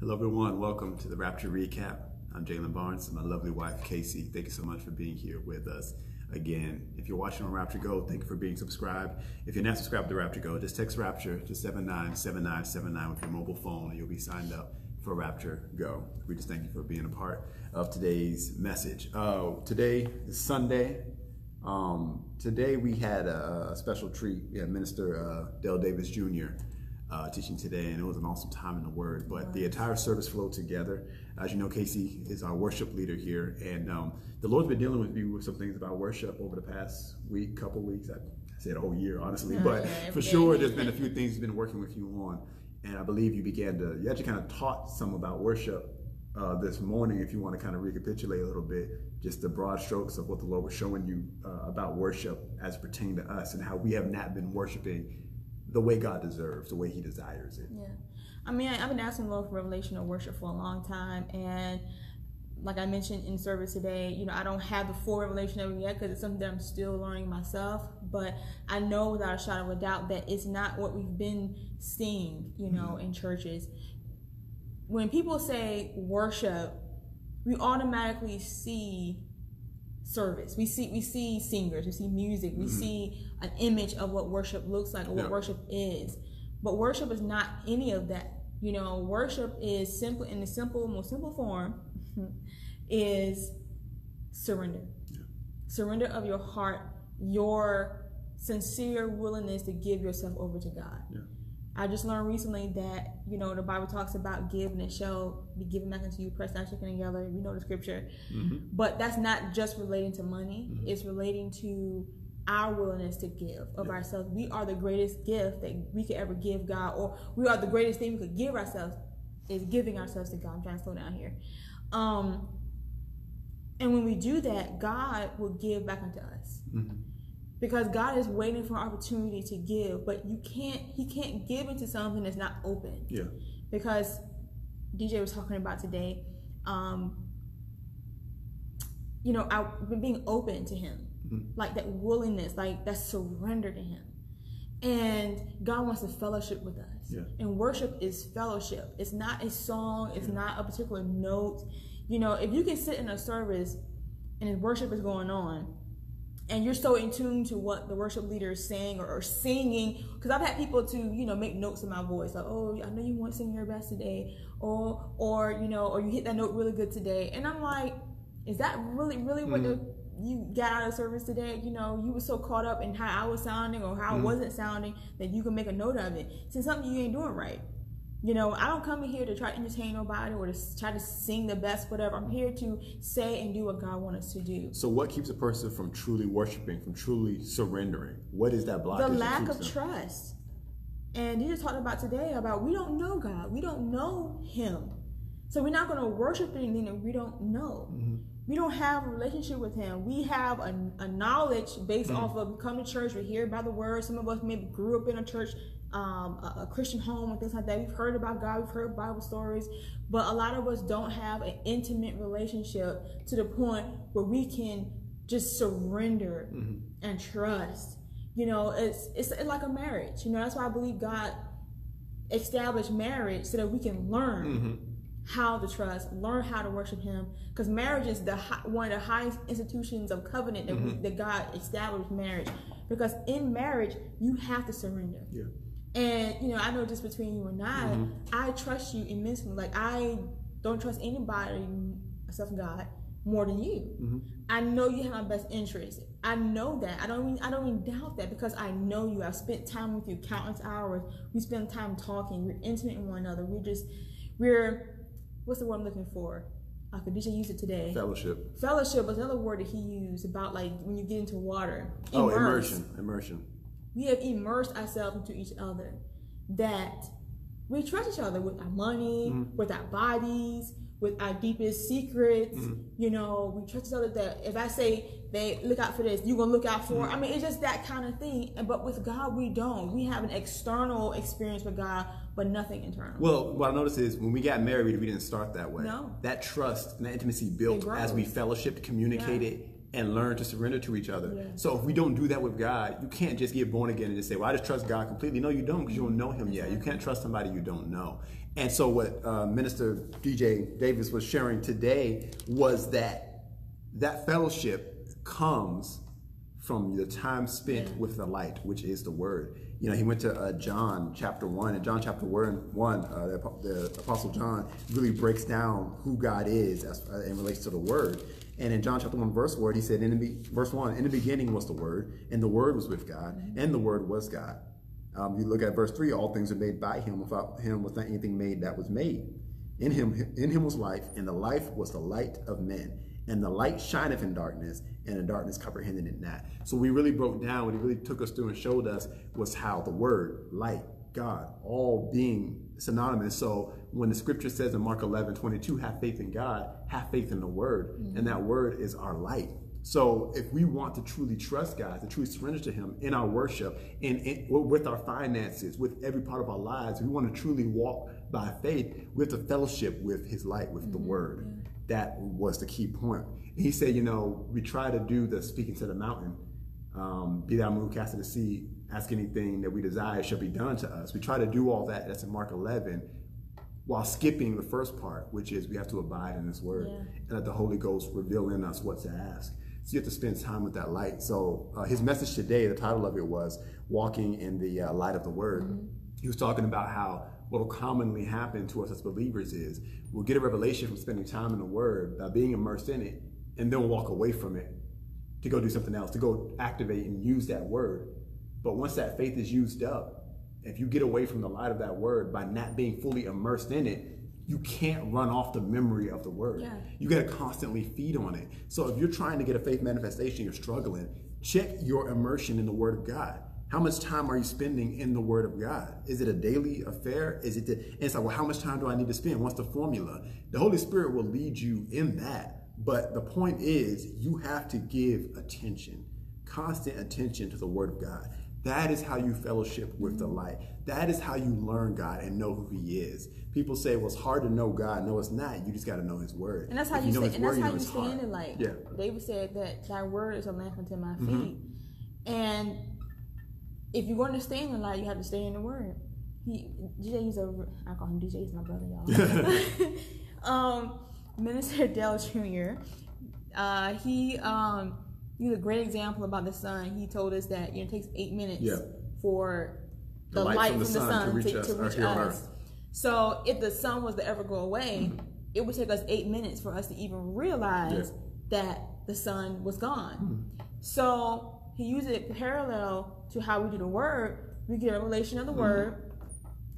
Hello, everyone. Welcome to the Rapture Recap. I'm Jalen Barnes and my lovely wife, Casey. Thank you so much for being here with us again. If you're watching on Rapture Go, thank you for being subscribed. If you're not subscribed to Rapture Go, just text Rapture to 797979 with your mobile phone and you'll be signed up for Rapture Go. We just thank you for being a part of today's message. Uh, today is Sunday. Um, today we had a, special treat. We had Minister uh, Dale Davis Jr uh, teaching today, and it was an awesome time in the Word. But the entire service flowed together. As you know, Casey is our worship leader here, and um, the Lord's been dealing with me with some things about worship over the past week, couple weeks. I said a whole year, honestly, oh, but yeah, for sure, there's been a few things He's been working with you on, and I believe you began to you actually kind of taught some about worship uh, this morning, if you want to kind of recapitulate a little bit, just the broad strokes of what the Lord was showing you uh, about worship as pertaining to us and how we have not been worshiping the way God deserves, the way He desires it. Yeah, I mean, I, have been asking Lord for revelation of worship for a long time, and like I mentioned in service today, you know, I don't have the full revelation of it yet because it's something that I'm still learning myself. But I know without a shadow of a doubt that it's not what we've been seeing, you know, mm-hmm. in churches. When people say worship, we automatically see service. We see we see singers, we see music, we mm-hmm. see an image of what worship looks like or what worship is. But worship is not any of that. You know, worship is simple in the simple, most simple form is surrender. Yeah. Surrender of your heart, your sincere willingness to give yourself over to God. Yeah. I just learned recently that you know the Bible talks about give and it shall be given back unto you, pressed down, shaken together. We know the scripture, mm-hmm. but that's not just relating to money. Mm-hmm. It's relating to our willingness to give of yeah. ourselves. We are the greatest gift that we could ever give God, or we are the greatest thing we could give ourselves is giving ourselves to God. I'm trying to slow down here. Um, and when we do that, God will give back unto us. Mm-hmm because God is waiting for an opportunity to give, but you can't he can't give into something that's not open. Yeah. Because DJ was talking about today, um, you know, I being open to him. Mm-hmm. Like that willingness, like that surrender to him. And God wants to fellowship with us. Yeah. And worship is fellowship. It's not a song, it's yeah. not a particular note. You know, if you can sit in a service and worship is going on, and you're so in tune to what the worship leader is saying or, or singing because i've had people to you know make notes in my voice like oh i know you want to sing your best today or or you know or you hit that note really good today and i'm like is that really really what mm-hmm. the you got out of service today, you know, you were so caught up in how I was sounding or how mm-hmm. I wasn't sounding that you can make a note of it. Since something you ain't doing right. You know, I don't come in here to try to entertain nobody or to try to sing the best, whatever. I'm here to say and do what God wants us to do. So, what keeps a person from truly worshiping, from truly surrendering? What is that block? The lack of them? trust. And you just talked about today about we don't know God, we don't know Him, so we're not going to worship anything that we don't know. Mm-hmm. We don't have a relationship with Him. We have a, a knowledge based mm-hmm. off of coming to church, we hear about the Word. Some of us maybe grew up in a church um, a, a, Christian home and things like that. We've heard about God, we've heard Bible stories, but a lot of us don't have an intimate relationship to the point where we can just surrender mm-hmm. and trust. You know, it's it's like a marriage. You know, that's why I believe God established marriage so that we can learn. Mm-hmm. How to trust, learn how to worship Him, because marriage is the one of the highest institutions of covenant that, mm-hmm. we, that God established. Marriage, because in marriage you have to surrender. Yeah and you know, I know just between you and I, mm-hmm. I trust you immensely. Like I don't trust anybody except God more than you. Mm-hmm. I know you have my best interest. I know that. I don't even I don't even doubt that because I know you. I've spent time with you countless hours. We spend time talking. We're intimate in one another. We're just we're what's the word I'm looking for? I could DJ use it today. Fellowship. Fellowship was another word that he used about like when you get into water. Oh, immersion. Immersion we have immersed ourselves into each other that we trust each other with our money, mm-hmm. with our bodies, with our deepest secrets. Mm-hmm. You know, we trust each other that if I say they look out for this, you're gonna look out for. Mm-hmm. I mean, it's just that kind of thing. But with God, we don't. We have an external experience with God, but nothing internal. Well, what I noticed is when we got married, we didn't start that way. No. That trust and that intimacy built as we fellowshiped, communicated. Yeah and learned to surrender to each other. Yeah. So if we don't do that with God, you can't just get born again and just say, "Well, I just trust God completely." No, you don't, because you don't know Him yet. You can't trust somebody you don't know. And so, what uh, Minister DJ Davis was sharing today was that that fellowship comes from the time spent with the light, which is the Word. You know, he went to uh, John chapter one, and John chapter one, one uh, the, the, Apostle John really breaks down who God is as, uh, in relation to the Word. And in John chapter one, verse word, he said, in the, verse one, in the beginning was the Word, and the Word was with God, and the Word was God. Um, you look at verse three, all things are made by Him. Without Him was not anything made that was made. In Him, in Him was life, and the life was the light of men. And the light shineth in darkness, and the darkness comprehended it not. So we really broke down what he really took us through and showed us was how the word, light, God, all being synonymous. So when the scripture says in Mark 11, 22, have faith in God, have faith in the word, mm-hmm. and that word is our light. So if we want to truly trust God, to truly surrender to Him in our worship, and with our finances, with every part of our lives, we want to truly walk by faith with the fellowship with His light, with mm-hmm. the Word that was the key point. And he said, you know, we try to do the speaking to the mountain, um, be thou moved, cast to the sea, ask anything that we desire shall be done to us. We try to do all that. That's in Mark 11, while skipping the first part, which is we have to abide in this Word, yeah. and let the Holy Ghost reveal in us what to ask. So you have to spend time with that light. So uh, his message today, the title of it was "Walking in the uh, Light of the Word." Mm-hmm. He was talking about how what will commonly happen to us as believers is we'll get a revelation from spending time in the Word, by being immersed in it, and then we'll walk away from it to go do something else, to go activate and use that Word. But once that faith is used up, if you get away from the light of that Word by not being fully immersed in it, you can't run off the memory of the Word. Yeah. You got to constantly feed on it. So if you're trying to get a faith manifestation, you're struggling, check your immersion in the Word of God how much time are you spending in the Word of God? Is it a daily affair? Is it? The, and it's like, well, how much time do I need to spend? What's the formula? The Holy Spirit will lead you in that. But the point is, you have to give attention, constant attention to the Word of God. That is how you fellowship with the light. That is how you learn God and know who He is. People say, "Well, it's hard to know God." No, it's not. You just got to know His Word. And that's how if you, you know stay, and that's how you stay in the light. Yeah. David said that Thy Word is a lamp unto my mm-hmm. feet, mm-hmm. and if you're going to stay in the light, you have to stay in the word. He DJ, he's a I call him DJ. He's my brother, y'all. um, Minister Dell Jr. Uh, he um, he's a great example about the sun. He told us that you know it takes eight minutes yeah. for the, the light, light, from the, from the sun, sun, to reach, to, us, to reach us. So if the sun was to ever go away, mm-hmm. it would take us eight minutes for us to even realize yeah. that the sun was gone. Mm-hmm. So he used it parallel to how we do the word, we get a revelation of the mm-hmm. word.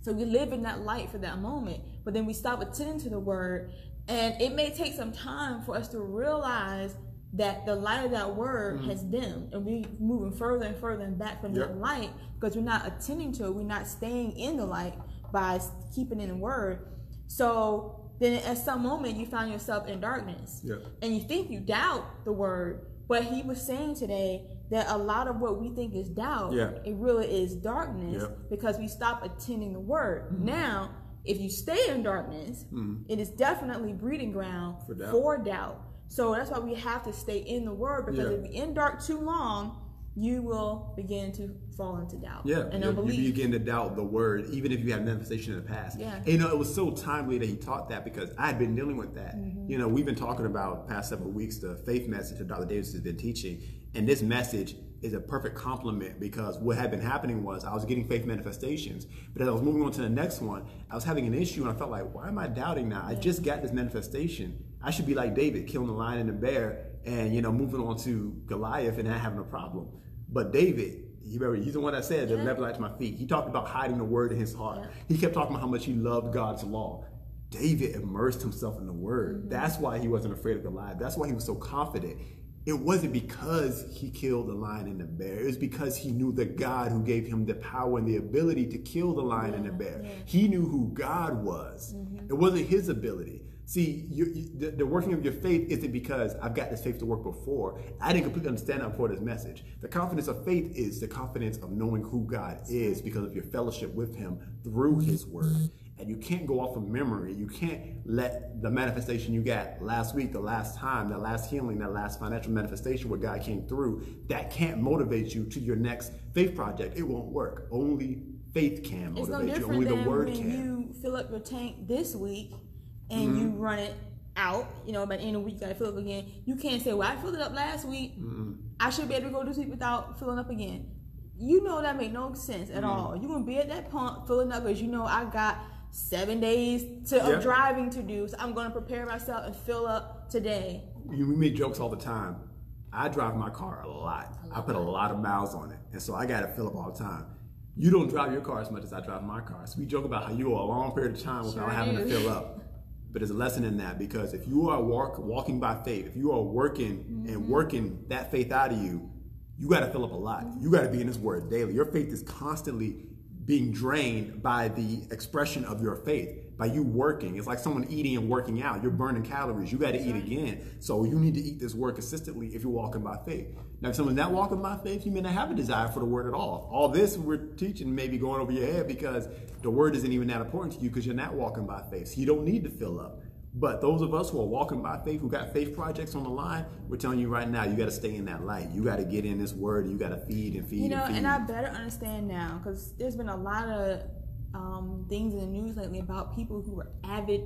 So we live in that light for that moment. But then we stop attending to the word. And it may take some time for us to realize that the light of that word mm-hmm. has dimmed and we're moving further and further and back from yep. that light because we're not attending to it. We're not staying in the light by keeping in the word. So then at some moment you find yourself in darkness. Yep. And you think you doubt the word. But he was saying today that a lot of what we think is doubt, yeah. it really is darkness because we stop attending the word. Mm-hmm. Now, if you stay in darkness, mm-hmm. it is definitely breeding ground for doubt. for doubt. So that's why we have to stay in the word because yeah. if you're in dark too long, you will begin to fall into doubt. Yeah, and unbelief. You begin to doubt the word, even if you had manifestation in the past. Yeah. And, you know, it was so timely that he taught that because I had been dealing with that. Mm-hmm. You know, we've been talking about past several weeks the faith message that Dr. Davis has been teaching, and this message is a perfect complement because what had been happening was I was getting faith manifestations, but as I was moving on to the next one, I was having an issue and I felt like, why am I doubting now? I just got this manifestation. I should be like David, killing the lion and the bear, and you know, moving on to Goliath and not having a problem. But David, he's the one that said, yeah. "Never light to my feet." He talked about hiding the word in his heart. Yeah. He kept talking about how much he loved God's law. David immersed himself in the word. Mm-hmm. That's why he wasn't afraid of Goliath. That's why he was so confident. It wasn't because he killed the lion and the bear. It was because he knew the God who gave him the power and the ability to kill the lion yeah, and the bear. Yeah. He knew who God was. Mm-hmm. It wasn't his ability. See, you, you, the, the, working of your faith isn't because I've got this faith to work before. I didn't completely understand that before this message. The confidence of faith is the confidence of knowing who God is because of your fellowship with Him through His Word. And you can't go off of memory. You can't let the manifestation you got last week, the last time, that last healing, that last financial manifestation where God came through, that can't motivate you to your next faith project. It won't work. Only faith can It's no motivate you. Only the word when can. you fill up your tank this week and you mm-hmm. run it out. You know, by the end of the week, you gotta fill up again. You can't say, "Well, I filled it up last week. I should be able to go this week without filling up again." You know that make no sense at mm-hmm. all. You're gonna be at that pump filling up because you know I got seven days to Yeah. of driving to do, so I'm gonna prepare myself and fill up today. You- we make jokes all the time. I drive my car a lot. I put a lot of miles on it, and so I got to fill up all the time. You don't drive your car as much as I drive my car, so we joke about how you go a long period of time without Sure having to fill up. But there's a lesson in that because if you are walk, walking by faith, if you are working and Mm-hmm. working that faith out of you, you got to fill up a lot. You got to be in His Word daily. Your faith is constantly being drained by the expression of your faith by you working. It's like someone eating and working out. You're burning calories. You got to eat again. So you need to eat this word consistently if you're walking by faith. Now if someone's not walking by faith you may not have a desire for the word at all. All this we're teaching may be going over your head because the word isn't even that important to you because you're not walking by faith. So you don't need to fill up but those of us who are walking by faith, who got faith projects on the line, we're telling you right now, you got to stay in that light. You got to get in this word. You got to feed and feed You know, and feed. and I better understand now because there's been a lot of um, things in the news lately about people who are avid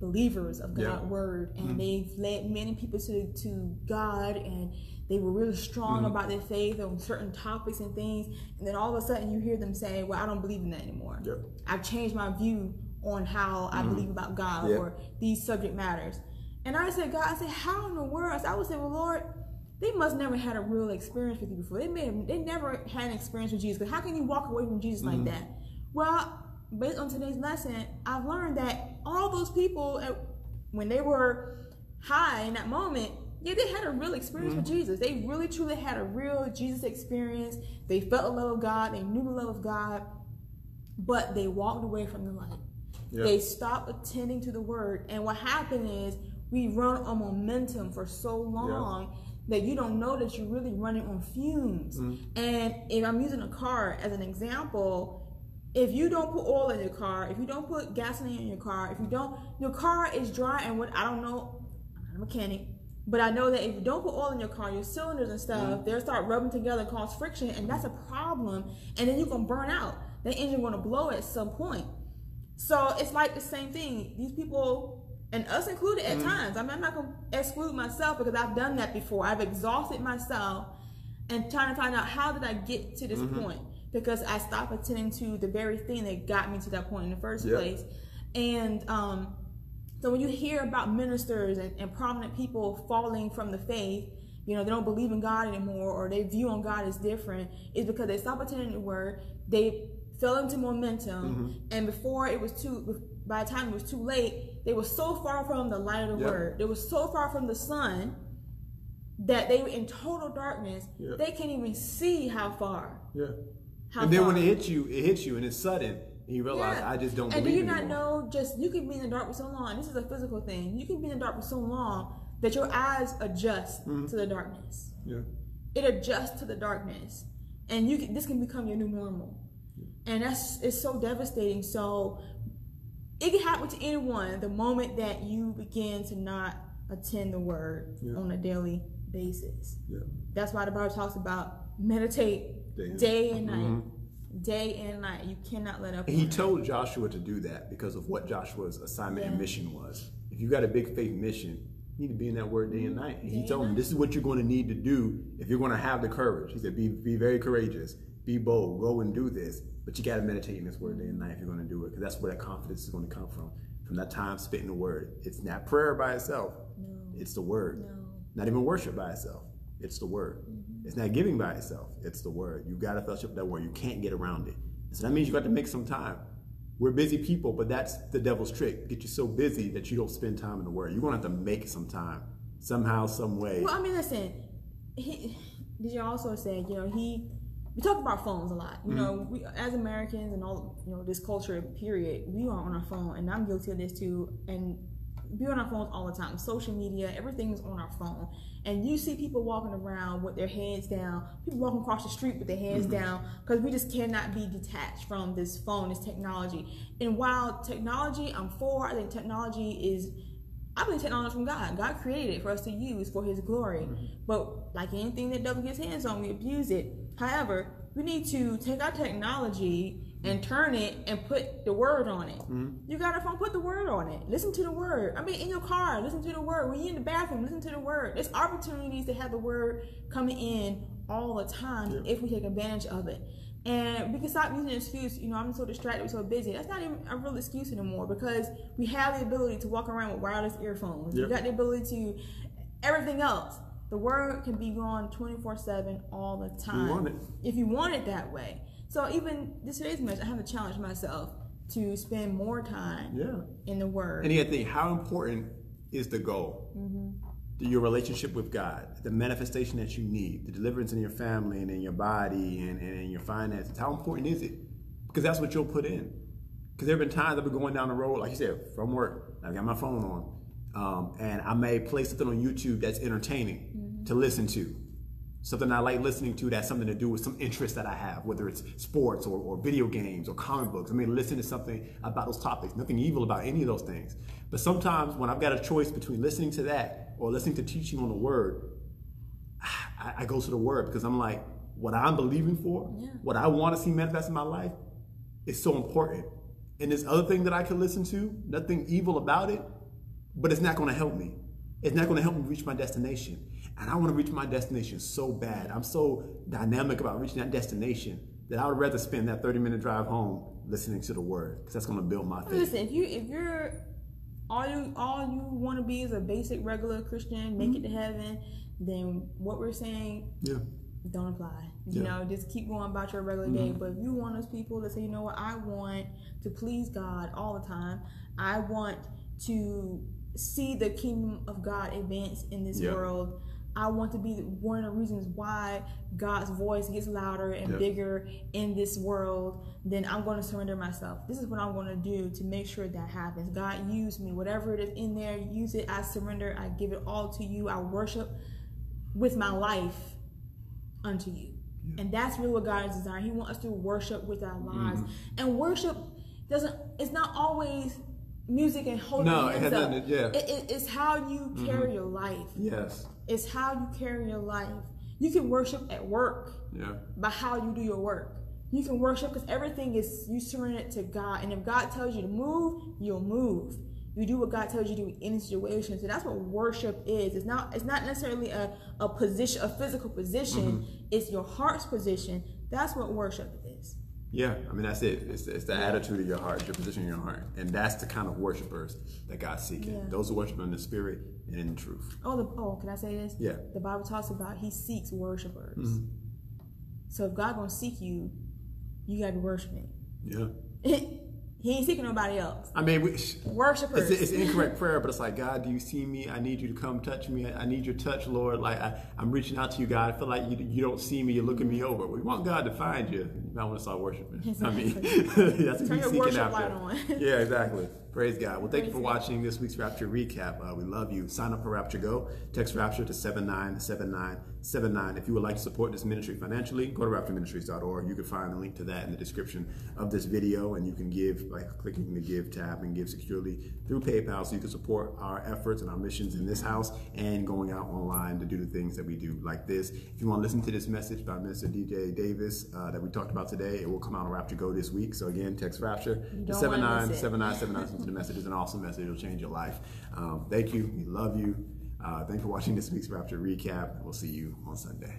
believers of God's Yeah. Mm-hmm. word, and they've led many people to to God, and they were really strong Mm-hmm. about their faith on certain topics and things, and then all of a sudden you hear them say, "Well, I don't believe in that anymore. Yep. Mm-hmm. I've changed my view on how I believe about God Yep. or these subject matters." And I said, God, I said, how in the world? So I would say, well, Lord, they must never had a real experience with you before. They may have, they never had an experience with Jesus. Because how can you walk away from Jesus Mm-hmm. like that? Well, based on today's lesson, I've learned that all those people, when they were high in that moment, yeah, they had a real experience with Mm-hmm. Jesus. They really truly had a real Jesus experience. They felt the love of God. They knew the love of God, but they walked away from the light. Yep. They stop attending to the word. And what happened is we run on momentum for so long that you don't know that you're really running on fumes. Mm-hmm. And if I'm using a car as an example, if you don't put oil in your car, if you don't put gasoline in your car, if you don't, your car is dry and what I don't know, I'm not a mechanic, but I know that if you don't put oil in your car, your cylinders and stuff, Mm-hmm. they'll start rubbing together, cause friction, and that's a problem. And then you're gonna burn out. That engine gonna blow at some point. So it's like the same thing. These people, and us included Mm-hmm. at times. I mean, I'm not gonna exclude myself because I've done that before. I've exhausted myself and trying to find out how did I get to this Mm-hmm. point because I stopped attending to the very thing that got me to that point in the first Yep. place. And um, so when you hear about ministers and, and prominent people falling from the faith, you know, they don't believe in God anymore or their view on God is different, is because they stopped attending the word, they fell into momentum, Mm-hmm. and before it was too, by the time it was too late, they were so far from the light of the Yep. word, they were so far from the sun that they were in total darkness. Yep. They can't even see how far. yeah. How and then when it hits you, it hits you and it's sudden. And you realize, Yeah. I just don't And do you not anymore. know? Just you can be in the dark for so long. This is a physical thing. You can be in the dark for so long that your eyes adjust Mm-hmm. to the darkness. Yeah. It adjusts to the darkness, and you can, this can become your new normal. And that's it's so devastating. So it can happen to anyone the moment that you begin to not attend the word Yeah. on a daily basis. Yeah. That's why the Bible talks about meditate Day and- day and night. Mhm. Day and night. You cannot let up. And he told Joshua to do that because of what Joshua's assignment and mission was. If you got a big faith mission, you need to be in that word day and night. And Day he told him, this is what you're going to need to do if you're going to have the courage. He said, be, be very courageous, be bold, go and do this. But you got to meditate in this word day and night if you're going to do it because that's where that confidence is going to come from. From that time spent in the word. It's not prayer by itself, No. it's the word. No. Not even worship by itself, it's the word. Mm-hmm. It's not giving by itself, it's the word. You got to fellowship that word. You can't get around it. So that means you got to make some time. We're busy people, but that's the devil's trick. Get you so busy that you don't spend time in the word. You're going to have to make some time somehow, some way. Well, I mean, listen. He, did you also say, you know, he we talk about phones a lot. You know, mm-hmm. we as Americans and all, you know, this culture period, we are on our phone, and I'm guilty of this too. And we're on our phones all the time. Social media, everything's on our phone. And you see people walking around with their heads down, people walking across the street with their heads mm-hmm. down, because we just cannot be detached from this phone, this technology. And while technology, I'm for, I think technology is I believe technology from God. God created it for us to use for His glory. Mm-hmm. But like anything that devil gets hands on, we abuse it. However, we need to take our technology and turn it and put the word on it. Mm-hmm. You got a phone, put the word on it. Listen to the word. I mean, in your car, listen to the word. When you're in the bathroom, listen to the word. There's opportunities to have the word coming in all the time if we take advantage of it. And we can stop using the excuse, you know, I'm so distracted, so busy. That's not even a real excuse anymore because we have the ability to walk around with wireless earphones. Yep. We got the ability to everything else. The word can be gone 24 7 all the time. want it. If you want it that way. So even this today's message, I have to challenge myself to spend more time Yeah. in the word. And you got to think, how important is the goal? Mm-hmm. Your relationship with God, the manifestation that you need, the deliverance in your family and in your body and, and in your finances. How important is it? Because that's what you'll put in. Because there have been times I've been going down the road, like you said, from work. I got my phone on, um, and I may play something on YouTube that's entertaining to listen to. Something I like listening to that's something to do with some interest that I have, whether it's sports or, or video games or comic books. I mean, listen to something about those topics. Nothing evil about any of those things. But sometimes when I've got a choice between listening to that or listening to teaching on the word, I, I go to the word because I'm like, what I'm believing for, Yeah. what I want to see manifest in my life, is so important. And this other thing that I can listen to, nothing evil about it, but it's not going to help me. It's not going to help me reach my destination. And I want to reach my destination so bad. I'm so dynamic about reaching that destination that I would rather spend that 30 minute drive home listening to the word because that's going to build my faith. Listen, if you if you're all you all you want to be is a basic regular Christian, make mm-hmm. it to heaven, then what we're saying Yeah. don't apply. You Yeah. know, just keep going about your regular day. Mm-hmm. But if you want those people that say, you know what, I want to please God all the time. I want to see the kingdom of God advance in this Yeah. world. I want to be one of the reasons why God's voice gets louder and Yeah. bigger in this world. Then I'm going to surrender myself. This is what I'm going to do to make sure that happens. God, use me. Whatever it is in there, use it. I surrender. I give it all to you. I worship with my life unto you. And that's really what God is desiring. He wants us to worship with our lives. Mm-hmm. And worship doesn't it's not always music and holding No, it hands has up. nothing yeah. Mm-hmm. It- it- it's how you carry your life. Yes. It's how you carry your life. You can worship at work Yeah. by how you do your work. You can worship because everything is you surrender it to God. And if God tells you to move, you'll move. You do what God tells you to do in any situation. So that's what worship is. It's not it's not necessarily a, a position, a physical position. Mm-hmm. It's your heart's position. That's what worship is. Yeah, I mean that's it. It's, it's the attitude of your heart, your position in your heart, and that's the kind of worshipers that God's seeking. Yeah. Those who worship in the spirit and in the truth. Oh, the, oh, can I say this? Yeah. Mm-hmm. The Bible talks about He seeks worshipers. So if God gonna seek you, you gotta be worshiping. Yeah, he ain't seeking nobody else. I mean, we, Worshipers. it's, it's incorrect prayer, but it's like God, do you see me? I need you to come touch me. I need your touch, Lord. Like I, I'm reaching out to you, God. I feel like you, you don't see me. You're looking me over. We want God to find you. You might want to start worshiping. I mean, that's what Turn your seeking worship after. light on. yeah, exactly. Praise God. Well, thank Praise you for God. watching this week's Rapture Recap. Uh, we love you. Sign up for Rapture Go. Text Rapture to 797979. If you would like to support this ministry financially, go to raptureministries.org. You can find the link to that in the description of this video, and you can give by clicking the Give tab and give securely through PayPal so you can support our efforts and our missions in this house and going out online to do the things that we do like this. If you want to listen to this message by Minister DJ Davis uh, that we talked about today, it will come out on Rapture Go this week. So again, text Rapture to 797979. The message is an awesome message. It'll change your life. Um, thank you. We love you. Uh, you for watching this week's Rapture Recap. We'll see you on Sunday.